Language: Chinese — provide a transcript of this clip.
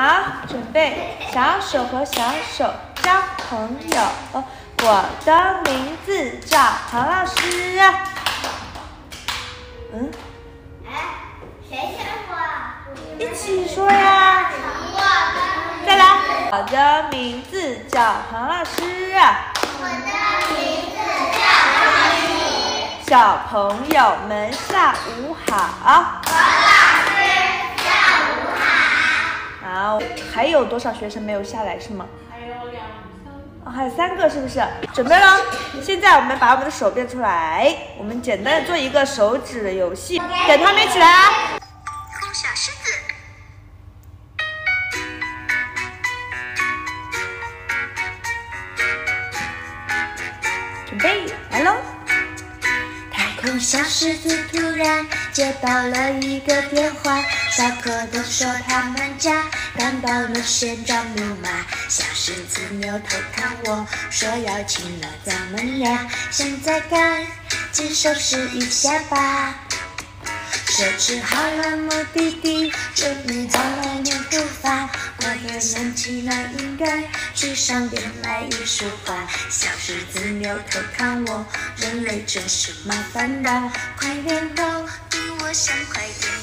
好，准备，小手和小手交朋友。我的名字叫唐老师。嗯，哎，谁先说？一起说呀。再来，我的名字叫唐老师。我的名字叫唐雨。小朋友们下午好。唐老师下午好。好，还有多少学生没有下来是吗？还有两三。还有三个是不是？准备了，现在我们把我们的手变出来，我们简单的做一个手指的游戏，等他们一起来啊。空小狮子。准备来喽！小狮子突然接到了一个电话，小蝌蚪说他们家赶到了旋转木马。小狮子扭头看我说要请了咱们俩，现在赶紧收拾一下吧。设置好了目的地，准备在外面出发。我也能起来，应该去商店买一束花。小狮子扭头看我，人类真是麻烦的，快点到，比我想快点。